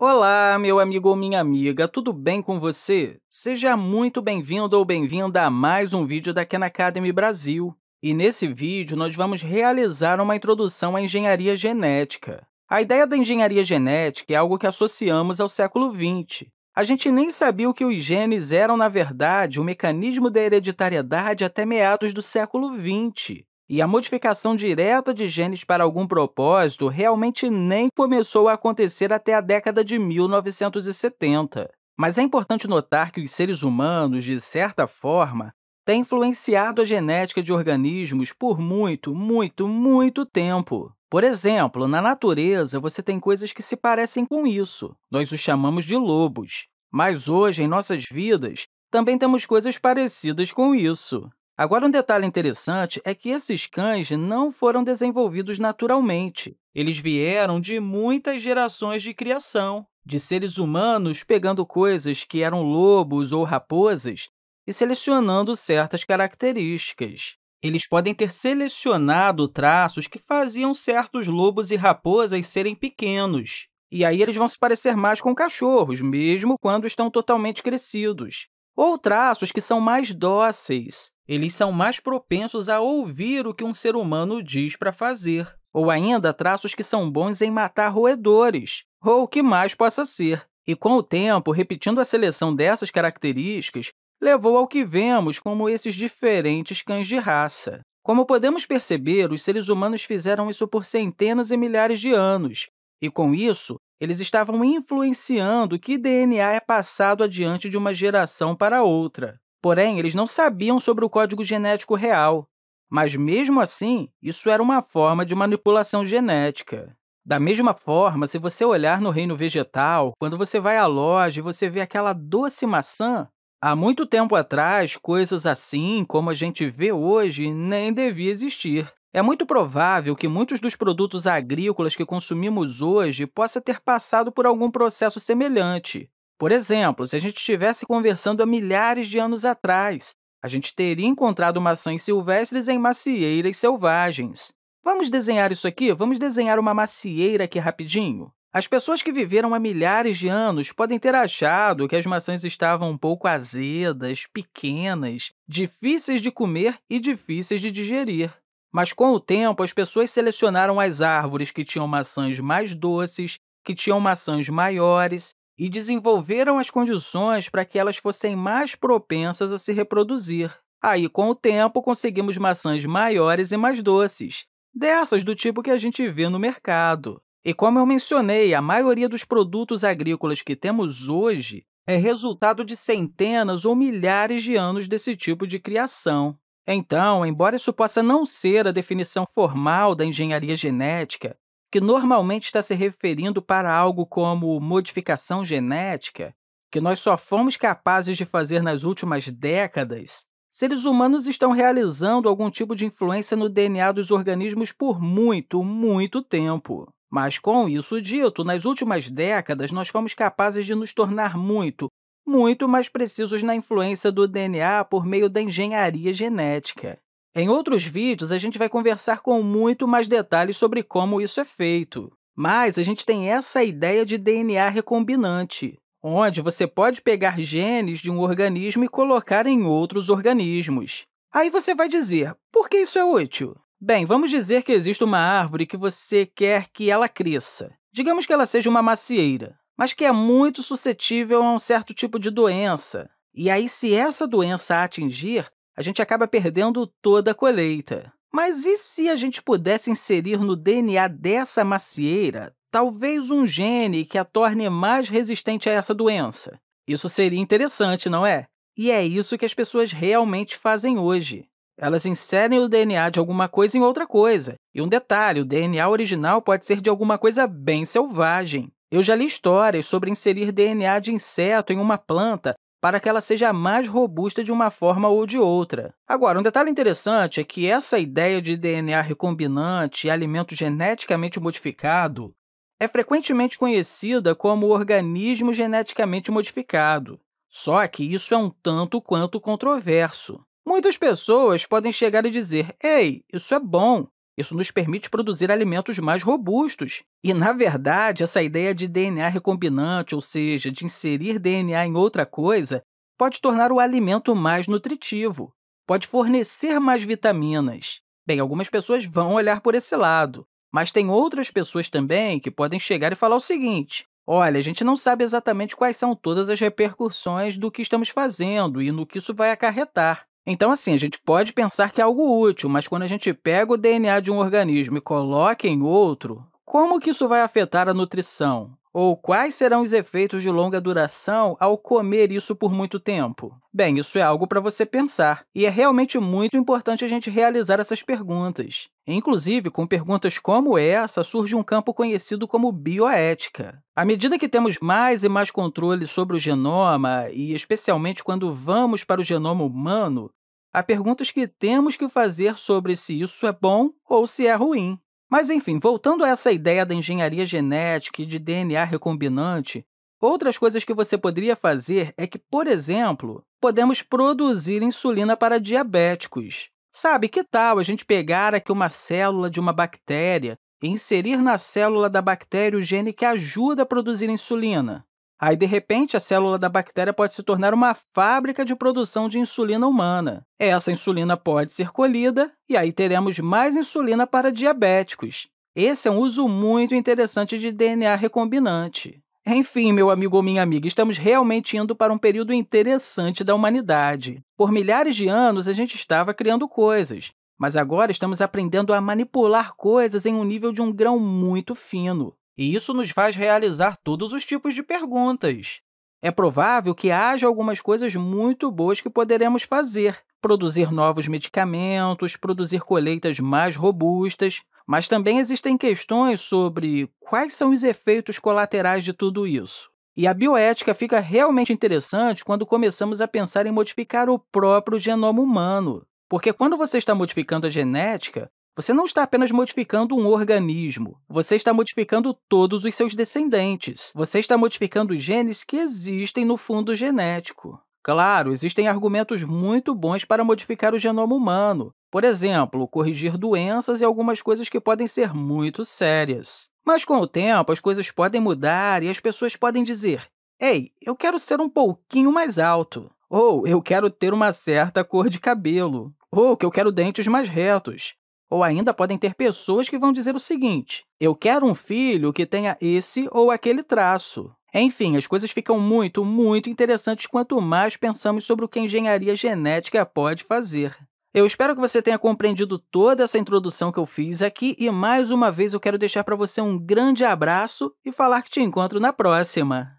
Olá, meu amigo ou minha amiga, tudo bem com você? Seja muito bem-vindo ou bem-vinda a mais um vídeo da Khan Academy Brasil. E nesse vídeo, nós vamos realizar uma introdução à engenharia genética. A ideia da engenharia genética é algo que associamos ao século XX. A gente nem sabia o que os genes eram, na verdade, o mecanismo da hereditariedade até meados do século XX. E a modificação direta de genes para algum propósito realmente nem começou a acontecer até a década de 1970. Mas é importante notar que os seres humanos, de certa forma, têm influenciado a genética de organismos por muito, muito, muito tempo. Por exemplo, na natureza, você tem coisas que se parecem com isso. Nós os chamamos de lobos. Mas hoje, em nossas vidas, também temos coisas parecidas com isso. Agora, um detalhe interessante é que esses cães não foram desenvolvidos naturalmente. Eles vieram de muitas gerações de criação, de seres humanos pegando coisas que eram lobos ou raposas e selecionando certas características. Eles podem ter selecionado traços que faziam certos lobos e raposas serem pequenos. E aí eles vão se parecer mais com cachorros, mesmo quando estão totalmente crescidos. Ou traços que são mais dóceis, eles são mais propensos a ouvir o que um ser humano diz para fazer. Ou ainda, traços que são bons em matar roedores, ou o que mais possa ser. E, com o tempo, repetindo a seleção dessas características, levou ao que vemos como esses diferentes cães de raça. Como podemos perceber, os seres humanos fizeram isso por centenas e milhares de anos, e, com isso, eles estavam influenciando que DNA é passado adiante de uma geração para outra. Porém, eles não sabiam sobre o código genético real. Mas, mesmo assim, isso era uma forma de manipulação genética. Da mesma forma, se você olhar no reino vegetal, quando você vai à loja e você vê aquela doce maçã, há muito tempo atrás, coisas assim, como a gente vê hoje, nem devia existir. É muito provável que muitos dos produtos agrícolas que consumimos hoje possa ter passado por algum processo semelhante. Por exemplo, se a gente estivesse conversando há milhares de anos atrás, a gente teria encontrado maçãs silvestres em macieiras selvagens. Vamos desenhar isso aqui? Vamos desenhar uma macieira aqui rapidinho? As pessoas que viveram há milhares de anos podem ter achado que as maçãs estavam um pouco azedas, pequenas, difíceis de comer e difíceis de digerir. Mas, com o tempo, as pessoas selecionaram as árvores que tinham maçãs mais doces, que tinham maçãs maiores e desenvolveram as condições para que elas fossem mais propensas a se reproduzir. Aí, com o tempo, conseguimos maçãs maiores e mais doces, dessas do tipo que a gente vê no mercado. E como eu mencionei, a maioria dos produtos agrícolas que temos hoje é resultado de centenas ou milhares de anos desse tipo de criação. Então, embora isso possa não ser a definição formal da engenharia genética, que normalmente está se referindo para algo como modificação genética, que nós só fomos capazes de fazer nas últimas décadas, seres humanos estão realizando algum tipo de influência no DNA dos organismos por muito, muito tempo. Mas, com isso dito, nas últimas décadas, nós fomos capazes de nos tornar muito, muito mais precisos na influência do DNA por meio da engenharia genética. Em outros vídeos, a gente vai conversar com muito mais detalhes sobre como isso é feito. Mas a gente tem essa ideia de DNA recombinante, onde você pode pegar genes de um organismo e colocar em outros organismos. Aí você vai dizer, por que isso é útil? Bem, vamos dizer que existe uma árvore que você quer que ela cresça. Digamos que ela seja uma macieira, mas que é muito suscetível a um certo tipo de doença. E aí, se essa doença a atingir, a gente acaba perdendo toda a colheita. Mas e se a gente pudesse inserir no DNA dessa macieira talvez um gene que a torne mais resistente a essa doença? Isso seria interessante, não é? E é isso que as pessoas realmente fazem hoje. Elas inserem o DNA de alguma coisa em outra coisa. E um detalhe, o DNA original pode ser de alguma coisa bem selvagem. Eu já li histórias sobre inserir DNA de inseto em uma planta para que ela seja mais robusta de uma forma ou de outra. Agora, um detalhe interessante é que essa ideia de DNA recombinante e alimento geneticamente modificado é frequentemente conhecida como organismo geneticamente modificado. Só que isso é um tanto quanto controverso. Muitas pessoas podem chegar e dizer, ei, isso é bom, Isso nos permite produzir alimentos mais robustos. E, na verdade, essa ideia de DNA recombinante, ou seja, de inserir DNA em outra coisa, pode tornar o alimento mais nutritivo, pode fornecer mais vitaminas. Bem, algumas pessoas vão olhar por esse lado, mas tem outras pessoas também que podem chegar e falar o seguinte: olha, a gente não sabe exatamente quais são todas as repercussões do que estamos fazendo e no que isso vai acarretar. Então, assim, a gente pode pensar que é algo útil, mas quando a gente pega o DNA de um organismo e coloca em outro, como que isso vai afetar a nutrição? Ou quais serão os efeitos de longa duração ao comer isso por muito tempo? Bem, isso é algo para você pensar, e é realmente muito importante a gente realizar essas perguntas. Inclusive, com perguntas como essa, surge um campo conhecido como bioética. À medida que temos mais e mais controle sobre o genoma, e especialmente quando vamos para o genoma humano, há perguntas que temos que fazer sobre se isso é bom ou se é ruim. Mas, enfim, voltando a essa ideia da engenharia genética e de DNA recombinante, outras coisas que você poderia fazer é que, por exemplo, podemos produzir insulina para diabéticos. Sabe, que tal a gente pegar aqui uma célula de uma bactéria e inserir na célula da bactéria o gene que ajuda a produzir insulina? Aí, de repente, a célula da bactéria pode se tornar uma fábrica de produção de insulina humana. Essa insulina pode ser colhida e aí teremos mais insulina para diabéticos. Esse é um uso muito interessante de DNA recombinante. Enfim, meu amigo ou minha amiga, estamos realmente indo para um período interessante da humanidade. Por milhares de anos, a gente estava criando coisas, mas agora estamos aprendendo a manipular coisas em um nível de um grão muito fino. E isso nos faz realizar todos os tipos de perguntas. É provável que haja algumas coisas muito boas que poderemos fazer, produzir novos medicamentos, produzir colheitas mais robustas, mas também existem questões sobre quais são os efeitos colaterais de tudo isso. E a bioética fica realmente interessante quando começamos a pensar em modificar o próprio genoma humano. Porque quando você está modificando a genética, você não está apenas modificando um organismo, você está modificando todos os seus descendentes. Você está modificando os genes que existem no fundo genético. Claro, existem argumentos muito bons para modificar o genoma humano. Por exemplo, corrigir doenças e algumas coisas que podem ser muito sérias. Mas com o tempo, as coisas podem mudar e as pessoas podem dizer: Ei, eu quero ser um pouquinho mais alto. Ou eu quero ter uma certa cor de cabelo. Ou que eu quero dentes mais retos. Ou ainda podem ter pessoas que vão dizer o seguinte: eu quero um filho que tenha esse ou aquele traço. Enfim, as coisas ficam muito, muito interessantes quanto mais pensamos sobre o que a engenharia genética pode fazer. Eu espero que você tenha compreendido toda essa introdução que eu fiz aqui e, mais uma vez, eu quero deixar para você um grande abraço e falar que te encontro na próxima!